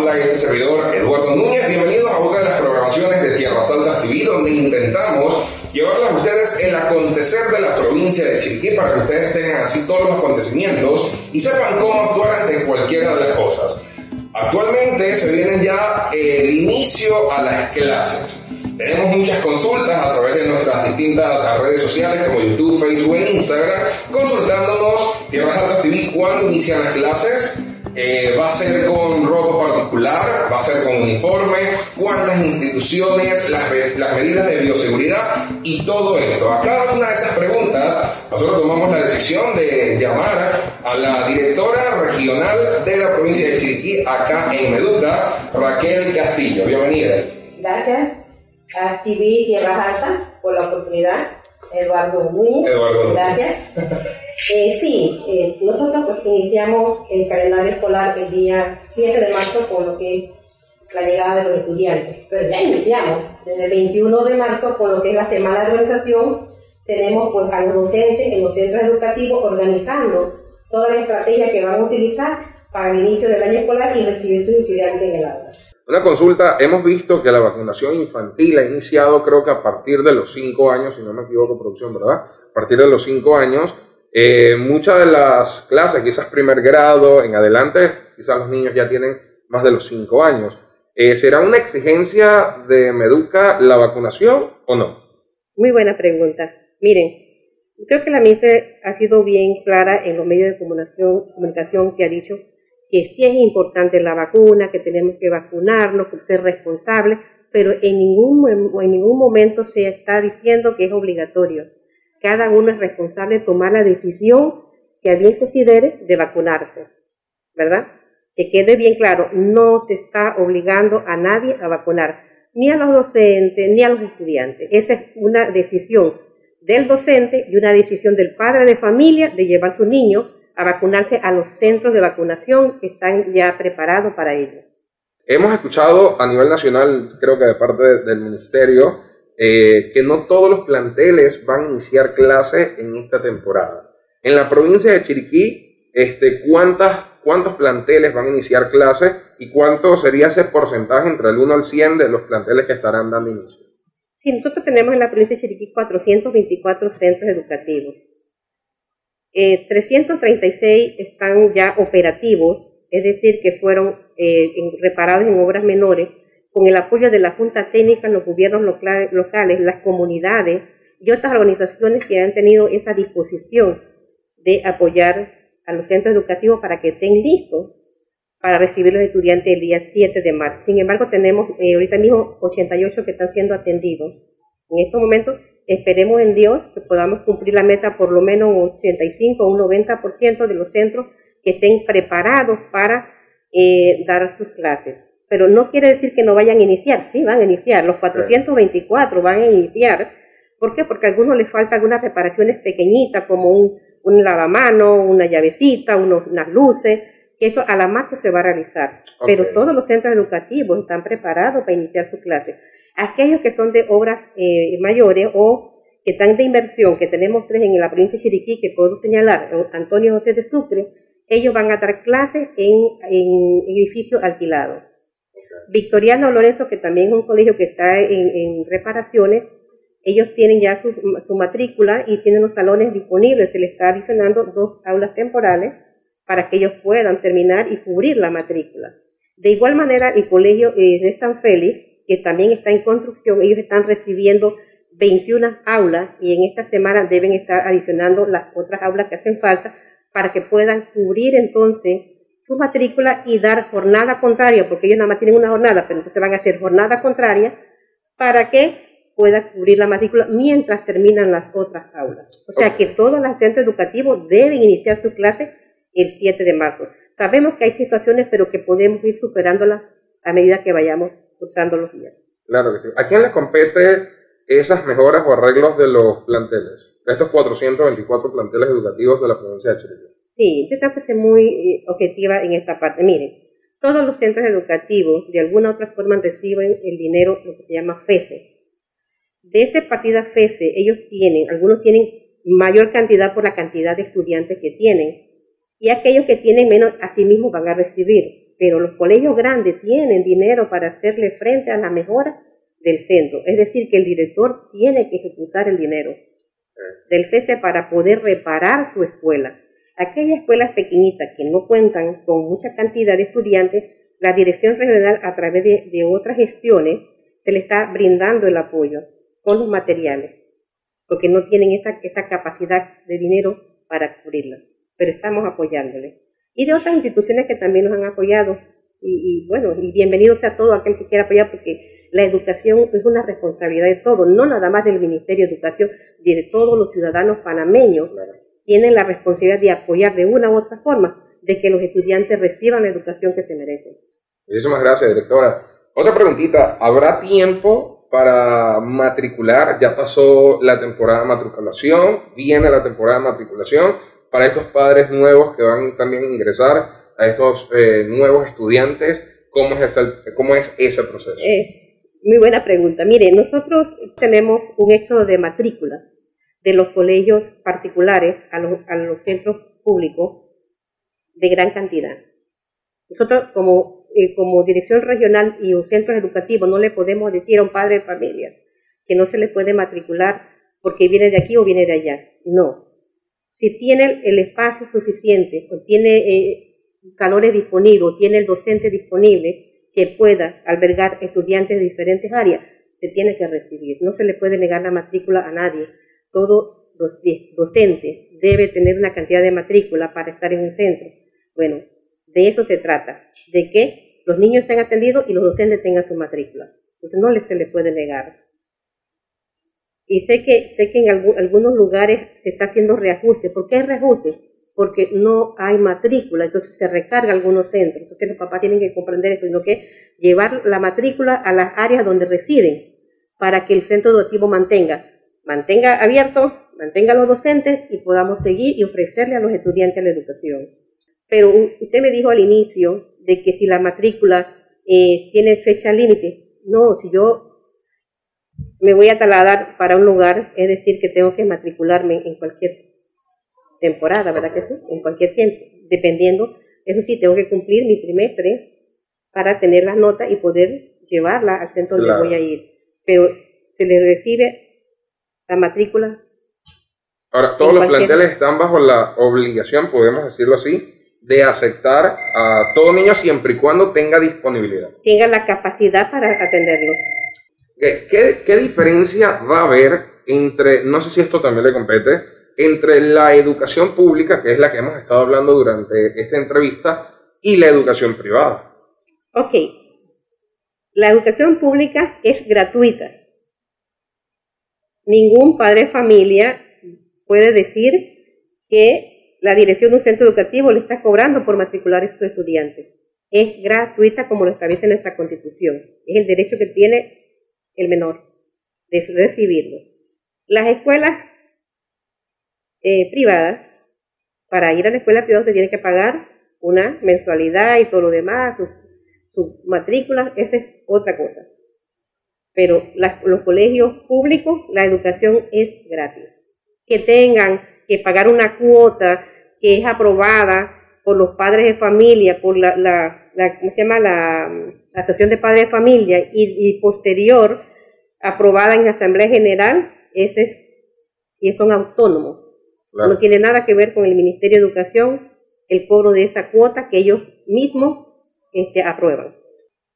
habla este servidor Eduardo Núñez. Bienvenidos a otra de las programaciones de Tierras Altas TV, donde intentamos llevarles a ustedes el acontecer de la provincia de Chiriquí para que ustedes tengan así todos los acontecimientos y sepan cómo actuar ante cualquiera de las cosas. Actualmente se viene ya el inicio a las clases. Tenemos muchas consultas a través de nuestras distintas redes sociales como YouTube, Facebook e Instagram, consultándonos Tierras Altas TV cuándo inician las clases, eh, va a ser con ropa particular, va a ser con uniforme, cuántas instituciones, las, las, medidas de bioseguridad y todo esto. A cada una de esas preguntas, nosotros tomamos la decisión de llamar a la directora regional de la provincia de Chiriquí, acá en Meduca, Raquel Castillo. Bienvenida. Gracias a TV Tierra Alta por la oportunidad. Eduardo Núñez. Eduardo Gracias. Eh, sí, eh, nosotros pues iniciamos el calendario escolar el día 7 de marzo con lo que es la llegada de los estudiantes, pero ya iniciamos desde el 21 de marzo con lo que es la semana de organización, tenemos pues a los docentes en los centros educativos organizando toda la estrategia que van a utilizar para el inicio del año escolar y recibir sus estudiantes en el aula. Una consulta, hemos visto que la vacunación infantil ha iniciado creo que a partir de los 5 años, si no me equivoco, producción, ¿verdad? A partir de los 5 años eh, muchas de las clases, quizás primer grado en adelante, quizás los niños ya tienen más de los 5 años. Eh, ¿Será una exigencia de Meduca la vacunación o no? Muy buena pregunta. Miren, creo que la mente ha sido bien clara en los medios de comunicación, comunicación que ha dicho que sí es importante la vacuna, que tenemos que vacunarnos, que ser responsables, pero en ningún, en ningún momento se está diciendo que es obligatorio cada uno es responsable de tomar la decisión que a bien considere de vacunarse, ¿verdad? Que quede bien claro, no se está obligando a nadie a vacunar, ni a los docentes, ni a los estudiantes. Esa es una decisión del docente y una decisión del padre de familia de llevar a su niño a vacunarse a los centros de vacunación que están ya preparados para ello. Hemos escuchado a nivel nacional, creo que de parte del ministerio, eh, que no todos los planteles van a iniciar clases en esta temporada. En la provincia de Chiriquí, este, ¿cuántas, ¿cuántos planteles van a iniciar clases y cuánto sería ese porcentaje entre el 1 al 100 de los planteles que estarán dando inicio? Sí, nosotros tenemos en la provincia de Chiriquí 424 centros educativos. 336 eh, están ya operativos, es decir, que fueron eh, reparados en obras menores con el apoyo de la Junta Técnica, los gobiernos locales, las comunidades y otras organizaciones que han tenido esa disposición de apoyar a los centros educativos para que estén listos para recibir los estudiantes el día 7 de marzo. Sin embargo, tenemos eh, ahorita mismo 88 que están siendo atendidos. En estos momentos, esperemos en Dios que podamos cumplir la meta por lo menos un 85 o un 90% de los centros que estén preparados para eh, dar sus clases. Pero no quiere decir que no vayan a iniciar, sí van a iniciar, los 424 van a iniciar. ¿Por qué? Porque a algunos les faltan algunas reparaciones pequeñitas, como un, un lavamano, una llavecita, unas luces, eso a la marcha se va a realizar. Pero todos los centros educativos están preparados para iniciar su clase. Aquellos que son de obras eh, mayores o que están de inversión, que tenemos tres en la provincia de Chiriquí, que puedo señalar, Antonio José de Sucre, ellos van a dar clases en, en edificios alquilados. Victoriano Lorenzo, que también es un colegio que está en, reparaciones, ellos tienen ya su, matrícula y tienen los salones disponibles. Se les está adicionando dos aulas temporales para que ellos puedan terminar y cubrir la matrícula. De igual manera, el colegio eh, de San Félix, que también está en construcción, ellos están recibiendo 21 aulas y en esta semana deben estar adicionando las otras aulas que hacen falta para que puedan cubrir entonces su matrícula y dar jornada contraria, porque ellos nada más tienen una jornada, pero entonces van a hacer jornada contraria para que pueda cubrir la matrícula mientras terminan las otras aulas. O sea que todos los centros educativos deben iniciar su clase el 7 de marzo. Sabemos que hay situaciones, pero que podemos ir superándolas a medida que vayamos usando los días. Claro que sí. ¿A quién le compete esas mejoras o arreglos de los planteles? De estos 424 planteles educativos de la provincia de Chile. Sí, yo tengo que ser muy eh, objetiva en esta parte. Miren, todos los centros educativos de alguna u otra forma reciben el dinero, lo que se llama FESE. De esa partida FESE, ellos tienen, algunos tienen mayor cantidad por la cantidad de estudiantes que tienen, y aquellos que tienen menos, sí mismo van a recibir. pero los colegios grandes tienen dinero para hacerle frente a la mejora del centro. Es decir, que el director tiene que ejecutar el dinero del FESE para poder reparar su escuela. Aquellas escuelas pequeñitas que no cuentan con mucha cantidad de estudiantes, la dirección regional a través de, otras gestiones se le está brindando el apoyo con los materiales, porque no tienen esa, esa capacidad de dinero para cubrirlas, pero estamos apoyándoles y de otras instituciones que también nos han apoyado. Y, bueno, y bienvenido sea todo aquel que quiera apoyar, porque la educación es una responsabilidad de todos, no nada más del Ministerio de Educación, de todos los ciudadanos panameños. Tienen la responsabilidad de apoyar de una u otra forma de que los estudiantes reciban la educación que se merecen. Muchísimas gracias, directora. Otra preguntita, ¿habrá tiempo para matricular? Ya pasó la temporada de matriculación, viene la temporada de matriculación para estos padres nuevos que van también a ingresar, a estos eh, nuevos estudiantes? ¿Cómo es, ese, cómo es proceso? Eh, muy buena pregunta. Mire, nosotros tenemos un hecho de matrícula de los colegios particulares a los, a los centros públicos de gran cantidad. Nosotros como, eh, como dirección regional y un centro educativo no le podemos decir a un padre de familia que no se le puede matricular porque viene de aquí o viene de allá. No, si tiene el espacio suficiente o tiene eh, calores disponibles tiene el docente disponible que pueda albergar estudiantes de diferentes áreas, se tiene que recibir. No se le puede negar la matrícula a nadie. Todo docente debe tener una cantidad de matrícula para estar en un centro. Bueno, de eso se trata, de que los niños sean atendidos y los docentes tengan su matrícula. Entonces no se le puede negar. Y sé que, sé que en algunos lugares se está haciendo reajuste. ¿Por qué reajuste? Porque no hay matrícula, entonces se recarga algunos centros. Entonces los papás tienen que comprender eso, sino que llevar la matrícula a las áreas donde residen para que el centro educativo mantenga, mantenga abierto, mantenga a los docentes y podamos seguir y ofrecerle a los estudiantes la educación. Pero usted me dijo al inicio de que si la matrícula eh, tiene fecha límite, no, si yo me voy a taladar para un lugar, es decir, que tengo que matricularme en cualquier temporada, ¿verdad que sí? En cualquier tiempo, dependiendo. Eso sí, tengo que cumplir mi trimestre para tener la nota y poder llevarla al centro donde voy a ir. Pero se le recibe la matrícula. Ahora, todos los planteles están bajo la obligación, podemos decirlo así, de aceptar a todo niño siempre y cuando tenga disponibilidad. Tenga la capacidad para atenderlos. ¿Qué, diferencia va a haber entre, no sé si esto también le compete, entre la educación pública, que es la que hemos estado hablando durante esta entrevista, y la educación privada? Ok. La educación pública es gratuita. Ningún padre de familia puede decir que la dirección de un centro educativo le está cobrando por matricular a sus estudiantes. Es gratuita como lo establece nuestra constitución. Es el derecho que tiene el menor, de recibirlo. Las escuelas eh, privadas, para ir a la escuela privada se tiene que pagar una mensualidad y todo lo demás, su matrícula, esa es otra cosa. Pero los colegios públicos, la educación es gratis. Que tengan que pagar una cuota que es aprobada por los padres de familia, por la, la, ¿cómo se llama? La, la de Padres de Familia y posterior aprobada en Asamblea General, ese es, y son autónomos. No tiene nada que ver con el Ministerio de Educación, el cobro de esa cuota que ellos mismos este, aprueban.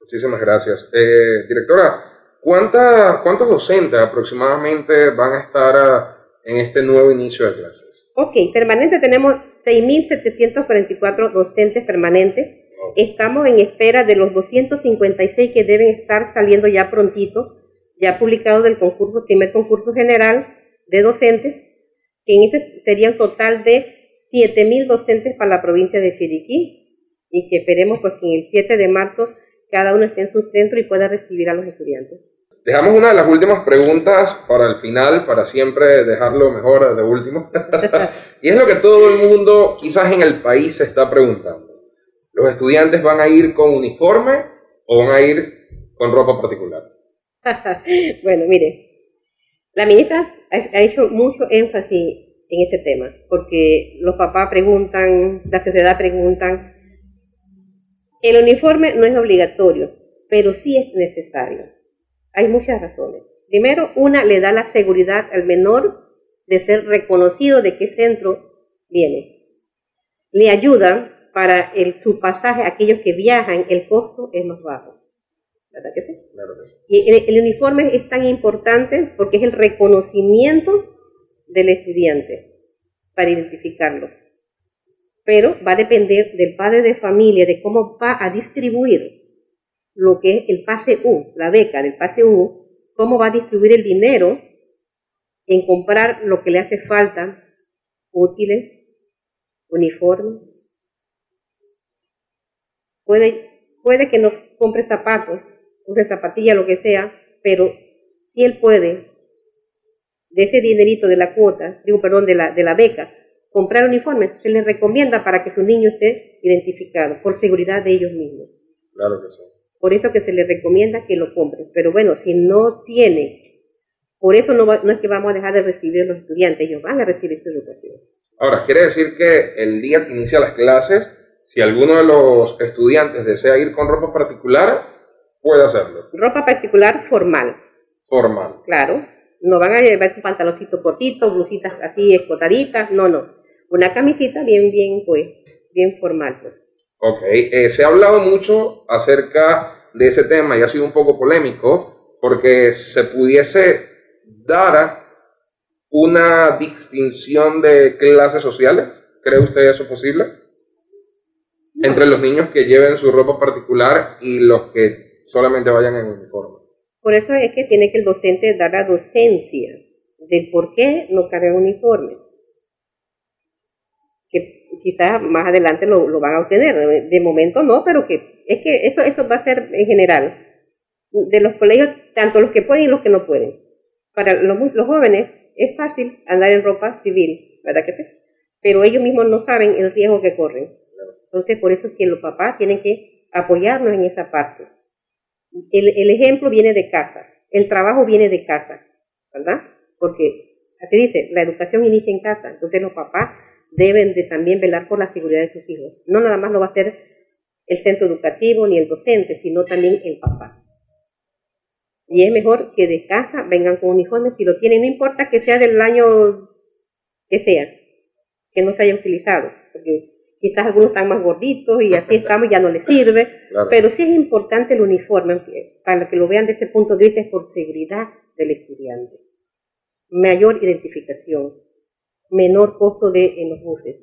Muchísimas gracias. Eh, directora, ¿cuánta, ¿cuántos docentes aproximadamente van a estar ah, en este nuevo inicio de clases? Ok, permanente tenemos 6.744 docentes permanentes. Estamos en espera de los 256 que deben estar saliendo ya prontito ya publicado del concurso, primer concurso general de docentes, que en ese sería un total de 7.000 docentes para la provincia de Chiriquí y que esperemos pues que en el 7 de marzo cada uno esté en su centro y pueda recibir a los estudiantes. Dejamos una de las últimas preguntas para el final, para siempre dejarlo mejor de último. y es lo que todo el mundo, quizás en el país, se está preguntando. ¿Los estudiantes van a ir con uniforme o van a ir con ropa particular? bueno, mire, la ministra ha hecho mucho énfasis en ese tema, porque los papás preguntan, la sociedad preguntan, El uniforme no es obligatorio, pero sí es necesario. Hay muchas razones. Primero, una le da la seguridad al menor de ser reconocido de qué centro viene. Le ayuda para el, su pasaje, aquellos que viajan, el costo es más bajo. ¿Verdad que sí? Y el, uniforme es tan importante porque es el reconocimiento del estudiante para identificarlo. Pero va a depender del padre de familia, de cómo va a distribuir lo que es el pase U, la beca del pase U, cómo va a distribuir el dinero en comprar lo que le hace falta, útiles, uniformes. Puede, puede que no compre zapatos, use zapatillas, lo que sea, pero si él puede, de ese dinerito de la cuota, digo, perdón, de la, de la beca, comprar uniformes, se les recomienda para que su niño esté identificado, por seguridad de ellos mismos. Claro que sí. Por eso que se le recomienda que lo compren. Pero bueno, si no tiene, por eso no, no es que vamos a dejar de recibir los estudiantes, ellos van a recibir su educación. Ahora, quiere decir que el día que inicia las clases, si alguno de los estudiantes desea ir con ropa particular, puede hacerlo. Ropa particular formal. Formal. Claro. No van a llevar un pantaloncito cortito, blusitas así escotaditas, no, no. Una camisita bien, bien, pues, bien formal, pues. Ok, eh, se ha hablado mucho acerca de ese tema y ha sido un poco polémico porque se pudiese dar una distinción de clases sociales. ¿Cree usted eso posible? Entre los niños que lleven su ropa particular y los que solamente vayan en uniforme. Por eso es que tiene que el docente dar la docencia del por qué no carga uniforme quizás más adelante lo, van a obtener. De momento no, pero que es que eso, eso va a ser en general. De los colegios, tanto los que pueden y los que no pueden. Para los, los jóvenes es fácil andar en ropa civil, ¿verdad que sí? Pero ellos mismos no saben el riesgo que corren. Entonces, por eso es que los papás tienen que apoyarnos en esa parte. El, el ejemplo viene de casa, el trabajo viene de casa, ¿verdad? Porque, así dice, la educación inicia en casa. Entonces, los papás deben de también velar por la seguridad de sus hijos. No nada más lo va a hacer el centro educativo ni el docente, sino también el papá. Y es mejor que de casa vengan con uniformes si lo tienen, no importa que sea del año que sea, que no se haya utilizado, porque quizás algunos están más gorditos y así estamos, ya no les sirve, pero sí es importante el uniforme, para que lo vean desde ese punto de vista, es por seguridad del estudiante. Mayor identificación, menor costo de, en los buses.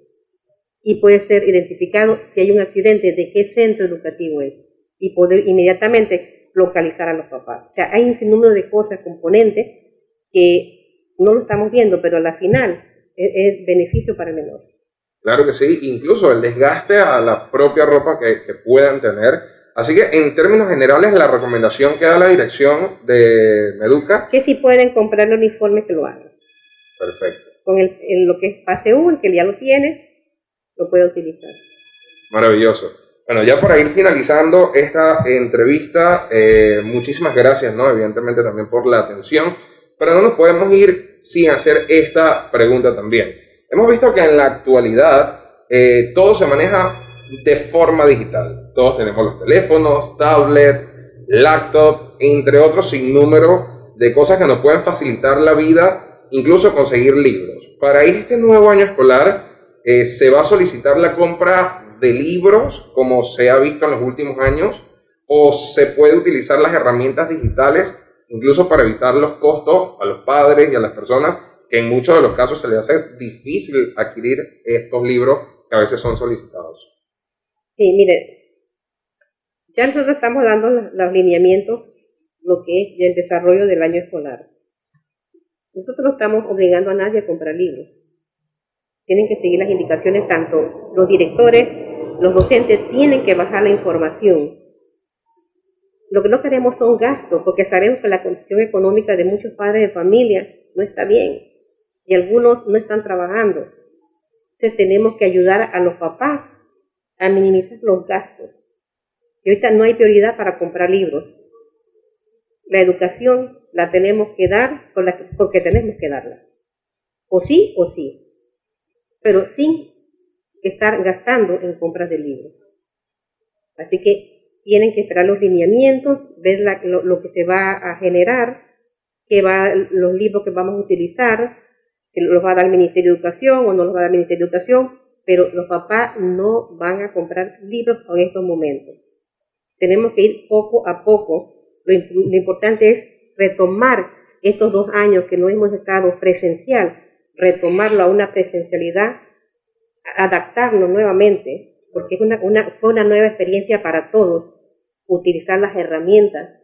Y puede ser identificado si hay un accidente de qué centro educativo es y poder inmediatamente localizar a los papás. O sea, hay un sinnúmero de cosas, componentes, que no lo estamos viendo, pero a la final es, beneficio para el menor. Claro que sí, incluso el desgaste a la propia ropa que, que, puedan tener. Así que en términos generales la recomendación que da la dirección de Meduca... Que si pueden comprar el uniforme que lo hagan. Perfecto con el, lo que es pase 1, que ya lo tiene, lo puede utilizar. Maravilloso. Bueno, ya para ir finalizando esta entrevista, eh, muchísimas gracias, ¿no? Evidentemente también por la atención, pero no nos podemos ir sin hacer esta pregunta también. Hemos visto que en la actualidad eh, todo se maneja de forma digital. Todos tenemos los teléfonos, tablet, laptop, entre otros sin número de cosas que nos pueden facilitar la vida incluso conseguir libros. Para este nuevo año escolar eh, se va a solicitar la compra de libros como se ha visto en los últimos años o se puede utilizar las herramientas digitales incluso para evitar los costos a los padres y a las personas que en muchos de los casos se les hace difícil adquirir estos libros que a veces son solicitados. Sí, mire, ya nosotros estamos dando los lineamientos, lo que es el desarrollo del año escolar. Nosotros no estamos obligando a nadie a comprar libros. Tienen que seguir las indicaciones, tanto los directores, los docentes tienen que bajar la información. Lo que no queremos son gastos, porque sabemos que la condición económica de muchos padres de familia no está bien y algunos no están trabajando. Entonces tenemos que ayudar a los papás a minimizar los gastos. Y ahorita no hay prioridad para comprar libros. La educación la tenemos que dar porque tenemos que darla. O sí o sí. Pero sin estar gastando en compras de libros. Así que tienen que esperar los lineamientos, ver lo, que se va a generar, qué va, los libros que vamos a utilizar, si los va a dar el Ministerio de Educación o no los va a dar el Ministerio de Educación, pero los papás no van a comprar libros en estos momentos. Tenemos que ir poco a poco. Lo, importante es retomar estos dos años que no hemos estado presencial, retomarlo a una presencialidad, adaptarnos nuevamente, porque es una, una nueva experiencia para todos, utilizar las herramientas,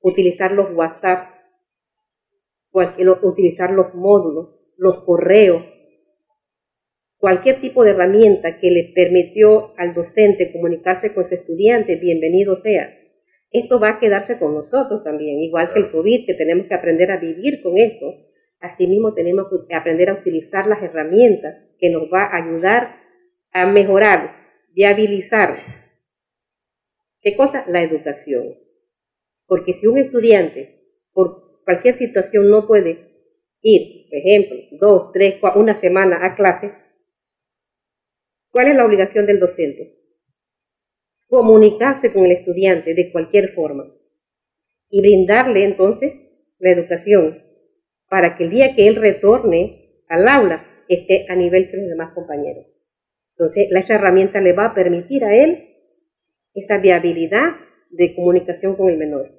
utilizar los WhatsApp, utilizar los módulos, los correos, cualquier tipo de herramienta que le permitió al docente comunicarse con su estudiante, bienvenido sea. Esto va a quedarse con nosotros también, igual que el COVID, que tenemos que aprender a vivir con esto. Asimismo, tenemos que aprender a utilizar las herramientas que nos va a ayudar a mejorar, viabilizar. ¿Qué cosa? La educación. Porque si un estudiante, por cualquier situación, no puede ir, por ejemplo, dos, tres, cuatro, una semana a clase, ¿cuál es la obligación del docente? comunicarse con el estudiante de cualquier forma y brindarle entonces la educación para que el día que él retorne al aula esté a nivel que los demás compañeros. Entonces, esa herramienta le va a permitir a él esa viabilidad de comunicación con el menor.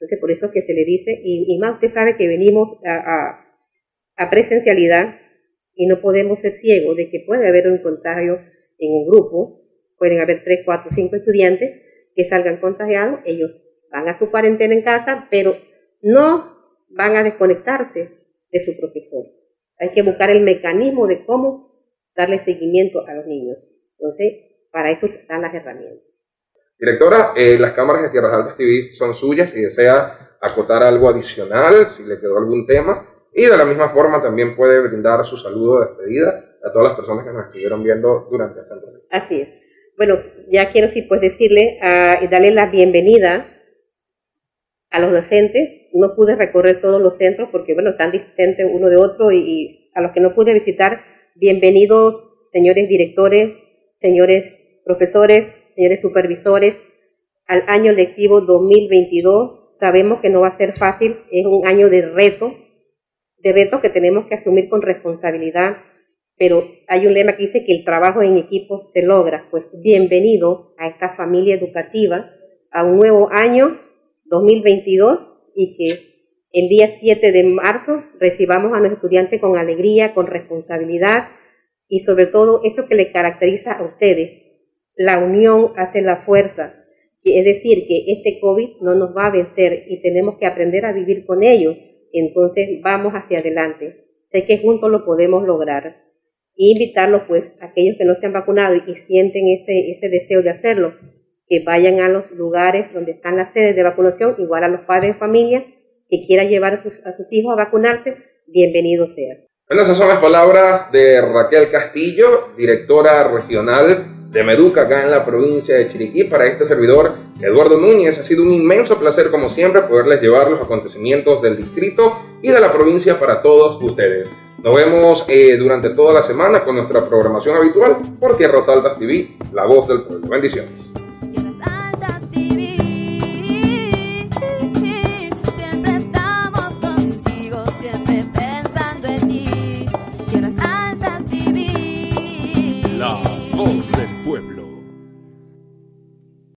Entonces, por eso es que se le dice, y, más usted sabe que venimos a, a presencialidad y no podemos ser ciegos de que puede haber un contagio en un grupo pueden haber tres, cuatro, cinco estudiantes que salgan contagiados, ellos van a su cuarentena en casa, pero no van a desconectarse de su profesor. Hay que buscar el mecanismo de cómo darle seguimiento a los niños. Entonces, para eso están las herramientas. Directora, eh, las cámaras de Tierras Altas TV son suyas si desea acotar algo adicional, si le quedó algún tema, y de la misma forma también puede brindar su saludo de despedida a todas las personas que nos estuvieron viendo durante esta entrevista. Así es bueno, ya quiero sí pues decirle y darle la bienvenida a los docentes. No pude recorrer todos los centros porque, bueno, están distantes uno de otro y, a los que no pude visitar, bienvenidos, señores directores, señores profesores, señores supervisores, al año lectivo 2022. Sabemos que no va a ser fácil, es un año de reto, de reto que tenemos que asumir con responsabilidad pero hay un lema que dice que el trabajo en equipo se logra. Pues bienvenido a esta familia educativa, a un nuevo año 2022 y que el día 7 de marzo recibamos a nuestros estudiantes con alegría, con responsabilidad y sobre todo eso que le caracteriza a ustedes, la unión hace la fuerza. Es decir, que este COVID no nos va a vencer y tenemos que aprender a vivir con ello. Entonces vamos hacia adelante. Sé que juntos lo podemos lograr y invitarlos, pues, aquellos que no se han vacunado y sienten ese, ese deseo de hacerlo, que vayan a los lugares donde están las sedes de vacunación, igual a los padres de familia que quieran llevar a sus, a sus hijos a vacunarse, bienvenido sea. Bueno, esas son las palabras de Raquel Castillo, directora regional de Meduca acá en la provincia de Chiriquí. Para este servidor, Eduardo Núñez, ha sido un inmenso placer como siempre poderles llevar los acontecimientos del distrito y de la provincia para todos ustedes. Nos vemos eh, durante toda la semana con nuestra programación habitual por Tierras Altas TV, la voz del pueblo. Bendiciones.